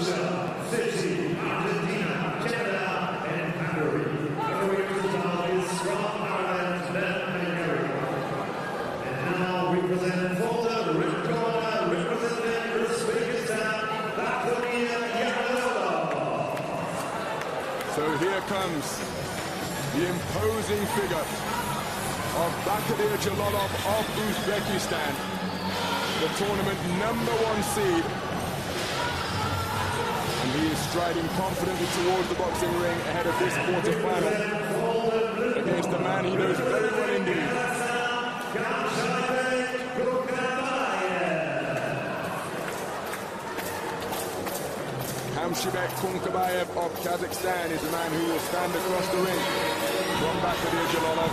So here comes the imposing figure of Bakhodir Jalolov of Uzbekistan, the tournament number one seed. He is striding confidently towards the boxing ring ahead of this quarter-final against a man he knows very well indeed. Kamshybek Kunkabayev of Kazakhstan is the man who will stand across the ring from Bakhodir Jalolov.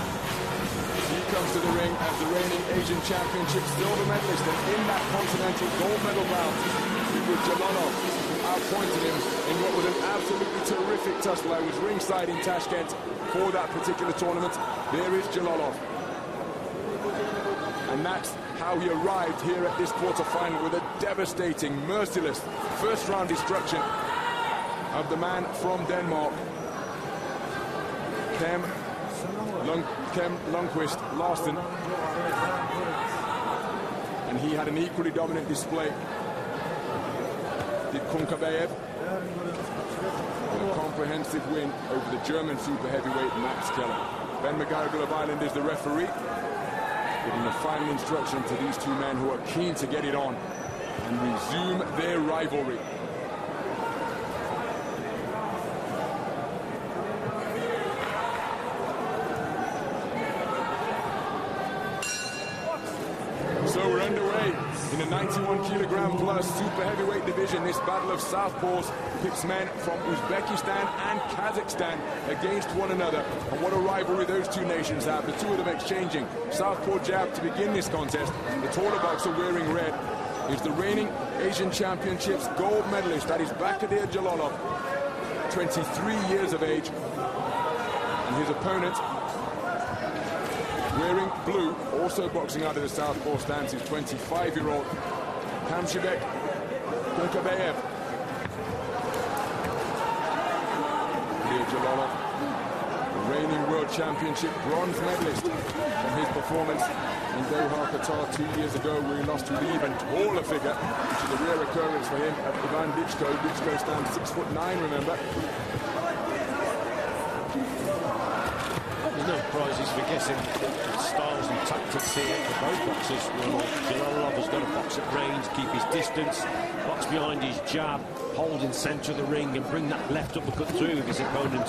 He comes to the ring as the reigning Asian Championship silver medalist and in that continental gold medal bout it was Jalolov outpointed him in what was an absolutely terrific tussle. I was ringside in Tashkent for that particular tournament. There is Jalolov. And that's how he arrived here at this quarterfinal with a devastating, merciless first round destruction of the man from Denmark, Kem, Lung, Kem Lundqvist Larsen. And he had an equally dominant display. Did Kunkabayev. A comprehensive win over the German super heavyweight Max Keller. Ben McGarrigle of Ireland is the referee giving the final instruction to these two men who are keen to get it on and resume their rivalry. The 91 kilogram plus super heavyweight division. This battle of southpaws pits men from Uzbekistan and Kazakhstan against one another. And what a rivalry those two nations have. The two of them exchanging southpaw jab to begin this contest. The taller boxer wearing red is the reigning Asian Championships gold medalist. That is Bakhodir Jalolov, 23 years of age. And his opponent wearing blue, also boxing out of the southpaw stance, is 25-year-old Kamshybek Kunkabayev. Here Jalolov, the reigning world championship bronze medalist from his performance in Doha, Qatar two years ago, where he lost to the even taller figure, which is a rare occurrence for him, at Ivan Dichko. Dichko stands six foot nine, remember. There's no prizes for guessing styles and tactics here for both boxers. Jalolov has got to box at range, keep his distance, box behind his jab, hold in centre of the ring and bring that left uppercut through if his opponent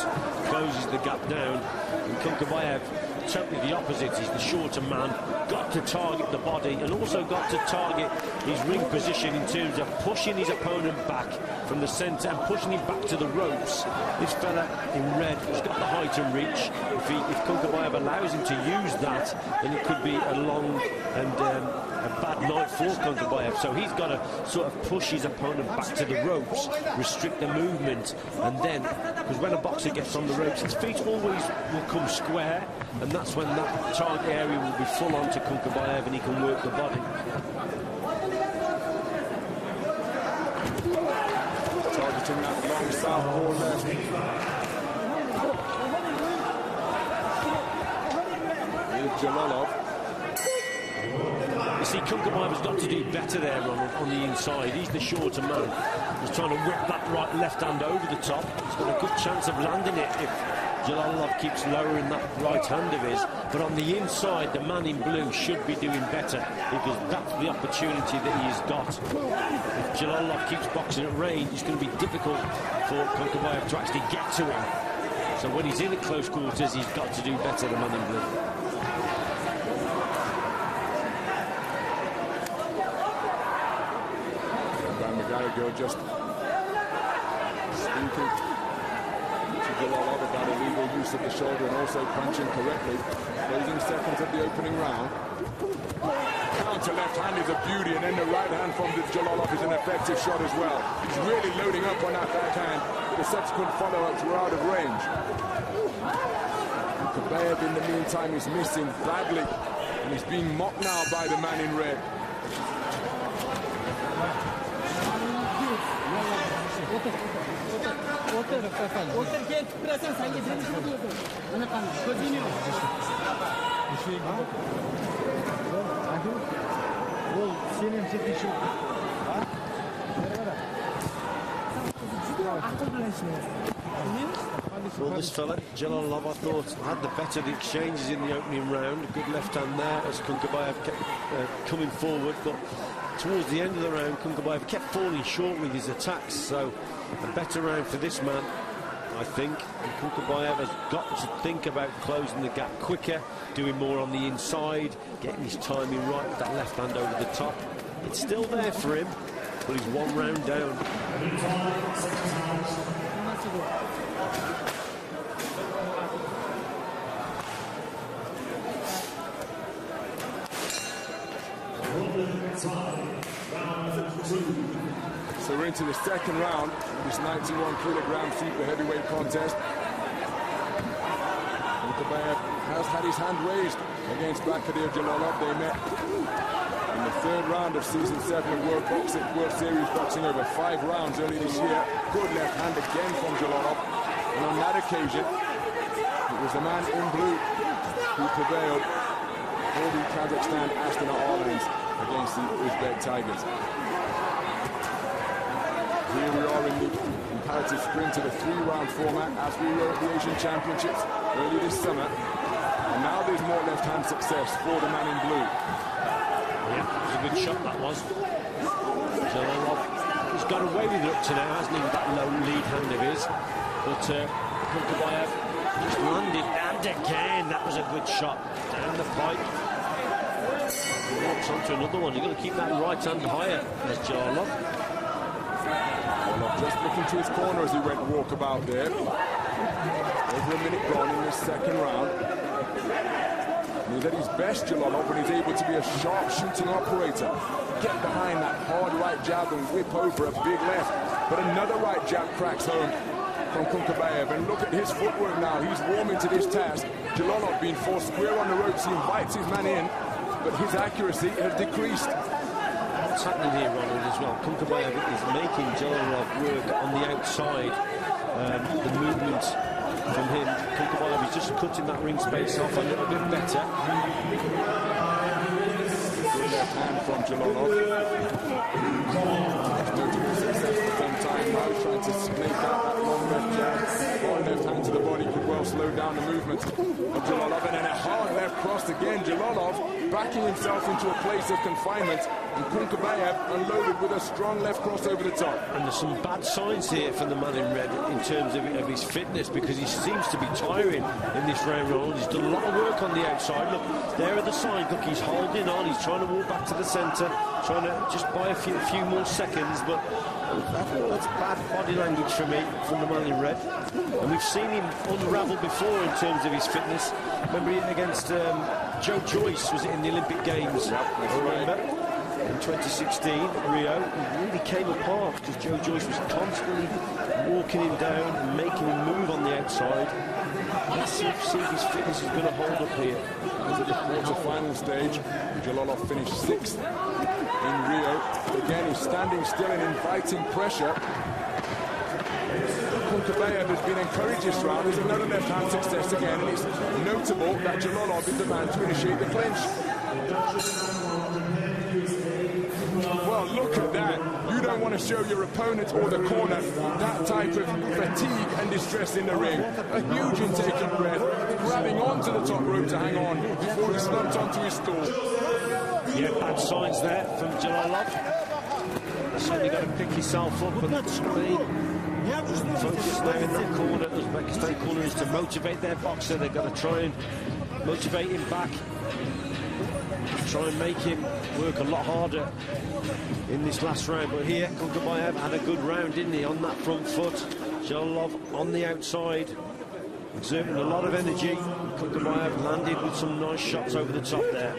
closes the gap down. And Kunkabayev, totally the opposite. He's the shorter man, got to target the body and also got to target his ring position in terms of pushing his opponent back from the centre and pushing him back to the ropes. This fella in red has got the height and reach. If, he, if Kunkabayev allows him to use that, then it could be a long and um, a bad night for Kunkabayev. So he's got to sort of push his opponent back to the ropes, restrict the movement, and then, because when a boxer gets on the ropes, his feet always will come square, and that's when that target area will be full on to Kunkabayev and he can work the body. Targeting that long. Jalolov. You see, Kunkabayev has got to do better there on, on the inside. He's the shorter man. He's trying to whip that right left hand over the top. He's got a good chance of landing it if Jalolov keeps lowering that right hand of his. But on the inside, the man in blue should be doing better because that's the opportunity that he's got. If Jalolov keeps boxing at range, it's going to be difficult for Kunkabayev to actually get to him. So when he's in at close quarters, he's got to do better, the man in blue. McGarrigle just speaking to Jalolov about illegal use of the shoulder and also punching correctly. Closing seconds of the opening round. Counter left hand is a beauty, and then the right hand from Jalolov is an effective shot as well. He's really loading up on that backhand. The subsequent follow-ups were out of range. Kabayev, in the meantime, is missing badly, and he's being mocked now by the man in red. Well, this fella, otur. Otur, gel kıpırasın had the better of the exchanges in the opening round. A good left hand there as Kunkabayev kept uh, coming forward, but towards the end of the round, Kunkabayev kept falling short with his attacks. So, a better round for this man, I think. And has got to think about closing the gap quicker, doing more on the inside, getting his timing right with that left hand over the top. It's still there for him, but he's one round down. So we're into the second round of this 91 kilogram super heavyweight contest. Kunkabayev has had his hand raised against Bakhodir Jalolov. They met in the third round of season seven of World Boxing, World Series Boxing over five rounds early this year. Good left hand again from Jalolov. And on that occasion, it was the man in blue who prevailed for the Kazakhstan Astana Arlans against the Uzbek Tigers. Here we are in the comparative sprint to the three-round format as we were at the Asian Championships early this summer. And now there's more left-hand success for the man in blue. Yeah, it was a good shot that was. He's got away with it up to now, hasn't he, that low lead hand of his. But uh, just landed, and again, that was a good shot down the pipe. He walks onto another one. You've got to keep that right hand higher, as Jalolov. Jalolov just looking to his corner as he went walkabout there. Over a minute gone in this second round. He's at his best, Jalolov, when he's able to be a sharp shooting operator. Get behind that hard right jab and whip over a big left. But another right jab cracks home from Kunkabayev. And look at his footwork now. He's warming to this task. Jalolov being forced square on the ropes. He invites his man in, but his accuracy has decreased. What's happening here, Ronald, as well? Kunkabayev is making Jalolov work on the outside. Um, the movement from him, Kunkabayev is just cutting that ring space off a little bit better. Good left hand from time now, trying to out that long left. Hard left hand to the body could well slow down the movement of Jalolov. And then a hard left cross again. Jalolov backing himself into a place of confinement. And Kunkabayev unloaded with a strong left cross over the top. And there's some bad signs here from the man in red in terms of, of his fitness because he seems to be tiring in this round round. He's done a lot of work on the outside. Look, there at the side, look, he's holding on. He's trying to walk back to the centre, trying to just buy a few, a few more seconds. But that's bad body language for me from the man in red. And we've seen him unravel before in terms of his fitness. Remember he- against um, Joe Joyce, was it in the Olympic Games? that's remember? In 2016 Rio, he really came apart because Joe Joyce was constantly walking him down making him move on the outside. Let's see if, see if his fitness is going to hold up here. Into the quarter-final stage, Jalolov finished sixth in Rio. Again, he's standing still and inviting pressure. Kunkabayev has been encouraged this round. There's another left-hand success again, and it's notable that Jalolov is the man to initiate the clinch. Well, that. You don't want to show your opponent or the corner that type of fatigue and distress in the ring. A huge intake of breath, grabbing onto the top rope to hang on before he slumped onto his stool. Yeah, bad signs there from Jalolov. Certainly got to pick himself up and be focused now in that corner. Uzbekistan corner is to motivate their boxer. They've got to try and motivate him back. Try and make him work a lot harder in this last round. But here, Kunkabayev had a good round, didn't he, on that front foot. Jalolov on the outside, exerting a lot of energy. Kunkabayev landed with some nice shots over the top there.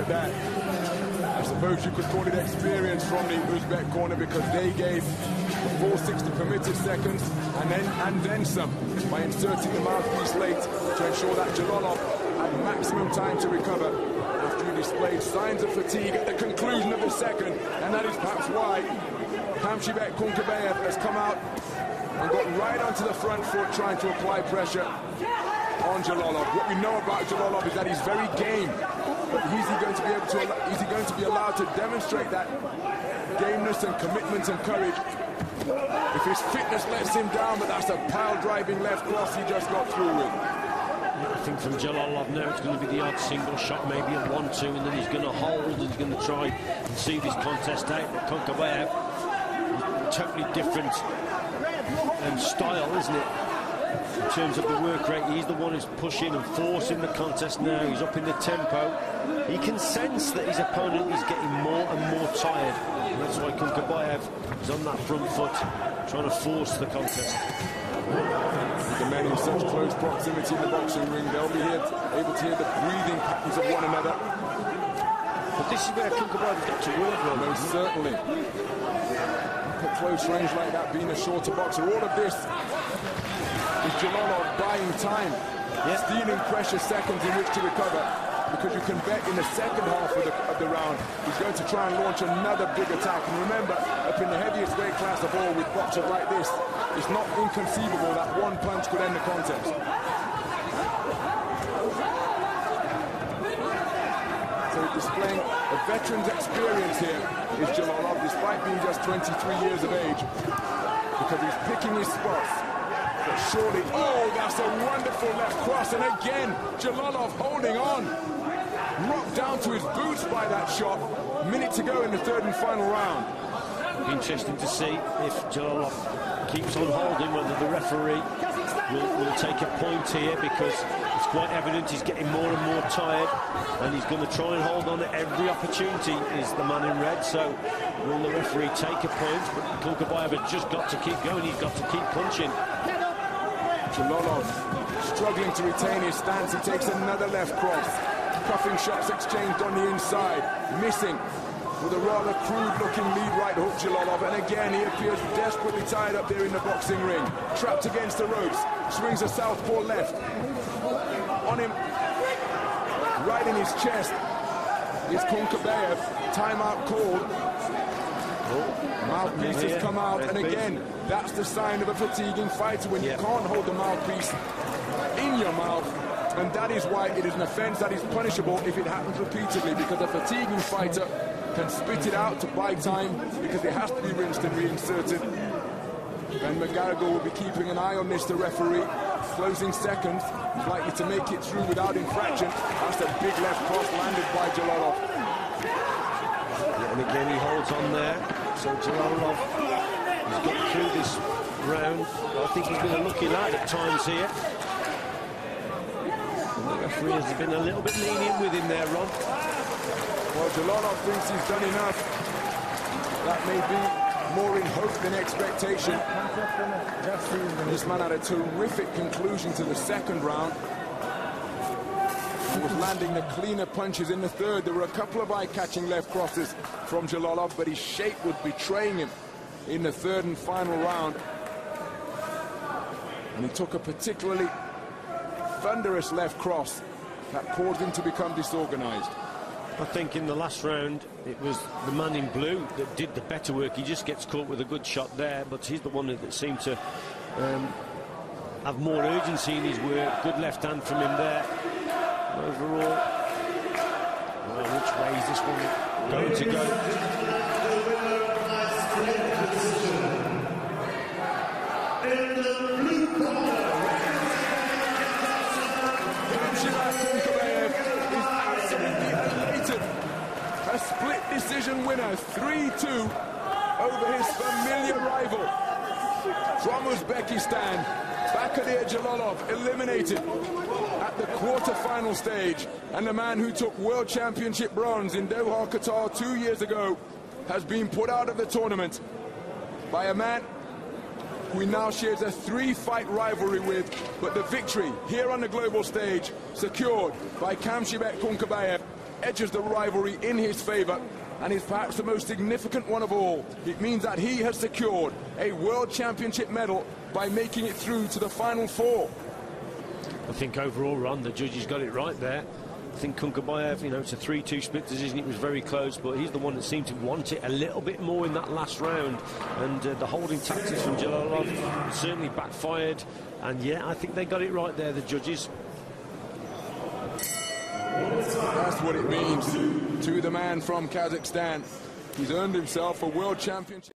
Look that. I suppose you could call it experience from the Uzbek corner because they gave the full 60 permitted seconds and then and then some by inserting the mouthpiece late to ensure that Jalolov had maximum time to recover after he displayed signs of fatigue at the conclusion of the second, and that is perhaps why Kamshybek Kunkabayev has come out and got right onto the front foot trying to apply pressure on Jalolov. What we know about Jalolov is that he's very game, but is he going to be able to? Is he going to be allowed to demonstrate that gameness and commitment and courage? If his fitness lets him down, but that's a pile-driving left cross he just got through with. I think from Jalolov now it's going to be the odd single shot, maybe a one-two, and then he's going to hold and he's going to try and see this contest out. But Kunkabayev, totally different um, style, isn't it? In terms of the work rate, he's the one who's pushing and forcing the contest now. He's up in the tempo. He can sense that his opponent is getting more and more tired. And that's why Kunkabayev is on that front foot, trying to force the contest. The men in such close proximity in the boxing ring, they'll be here, able to hear the breathing patterns of one another. But this is where Kunkabayev's got to work on. Most certainly. At close range like that, being a shorter boxer, all of this Jalolov buying time, Yeah. stealing precious seconds in which to recover. Because you can bet in the second half of the, of the round, he's going to try and launch another big attack. And remember, up in the heaviest weight class of all, with boxers like this, it's not inconceivable that one punch could end the contest. So displaying a veteran's experience here is Jalolov, despite being just 23 years of age, because he's picking his spots. Surely, oh, that's a wonderful left cross, and again, Jalolov holding on. Knocked down to his boots by that shot. Minute to go in the third and final round. Interesting to see if Jalolov keeps on holding, whether the referee will, will take a point here because it's quite evident he's getting more and more tired and he's going to try and hold on at every opportunity is the man in red. So will the referee take a point? But Kunkabayev has just got to keep going. He's got to keep punching. Jalolov struggling to retain his stance. He takes another left cross. Cuffing shots exchanged on the inside. Missing with a rather crude-looking lead right hook, Jalolov. And again, he appears desperately tied up there in the boxing ring. Trapped against the ropes. Swings a southpaw left. On him. Right in his chest is Kunkabayev. Timeout called. Mouthpiece has come out, and again, that's the sign of a fatiguing fighter when you can't hold the mouthpiece in your mouth. And that is why it is an offense that is punishable if it happens repeatedly, because a fatiguing fighter can spit it out to buy time because it has to be rinsed and reinserted. Ben McGarrigle will be keeping an eye on this, the referee. Closing seconds, he's likely to make it through without infraction. That's a big left cross landed by Jalolov. And again, he holds on there. So Jalolov has got through this round. I think he's been a lucky lad at times here. And the referee has been a little bit lenient with him there, Ron. Well, Jalolov thinks he's done enough. That may be more in hope than expectation. This man had a terrific conclusion to the second round. Was landing the cleaner punches in the third. There were a couple of eye-catching left crosses from Jalolov, but his shape was betraying him in the third and final round. And he took a particularly thunderous left cross that caused him to become disorganized. I think in the last round it was the man in blue that did the better work. He just gets caught with a good shot there, but he's the one that seemed to um, have more urgency in his work. Good left hand from him there. Overall, well, which way is this one going to go? Shiraz Kunkabayev is absolutely elated. A split decision winner, 3-2 over his familiar rival from Uzbekistan. Bakhodir Jalolov eliminated at the quarter-final stage. And the man who took World Championship bronze in Doha, Qatar two years ago has been put out of the tournament by a man who now shares a three-fight rivalry with, but the victory here on the global stage secured by Kamshybek Kunkabayev edges the rivalry in his favor and is perhaps the most significant one of all. It means that he has secured a World Championship medal by making it through to the Final Four. I think overall, Ron, the judges got it right there. I think Kunkabayev, you know, it's a 3-2 split decision. It was very close, but he's the one that seemed to want it a little bit more in that last round. And uh, the holding tactics from Jalolov certainly backfired. And yeah, I think they got it right there, the judges. That's what it means to the man from Kazakhstan. He's earned himself a World Championship.